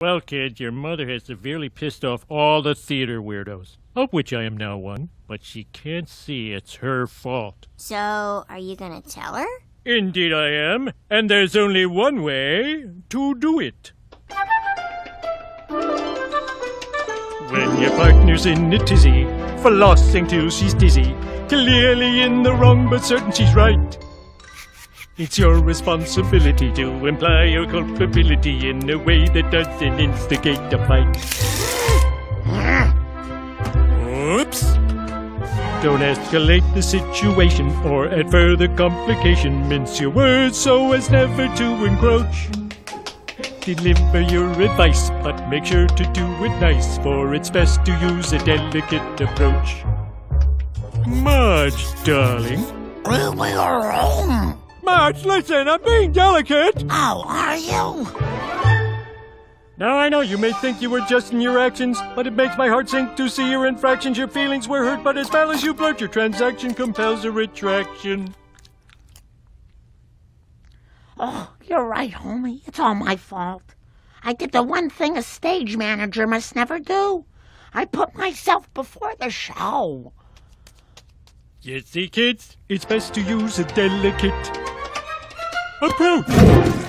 Well, kid, your mother has severely pissed off all the theater weirdos, of which I am now one, but she can't see it's her fault. So, are you gonna tell her? Indeed I am, and there's only one way to do it. When your partner's in a tizzy, flossing till she's dizzy, clearly in the wrong but certain she's right. It's your responsibility to imply your culpability in a way that doesn't instigate a fight. Oops! Don't escalate the situation or add further complication. Mince your words so as never to encroach. Deliver your advice, but make sure to do it nice, for it's best to use a delicate approach. Marge, darling. We are home. Marge, listen, I'm being delicate. How are you? Now I know you may think you were just in your actions, but it makes my heart sink to see your infractions. Your feelings were hurt, but as foul as you flirt, your transaction compels a retraction. Oh, you're right, homie. It's all my fault. I did the one thing a stage manager must never do. I put myself before the show. You see, kids, it's best to use a delicate approach.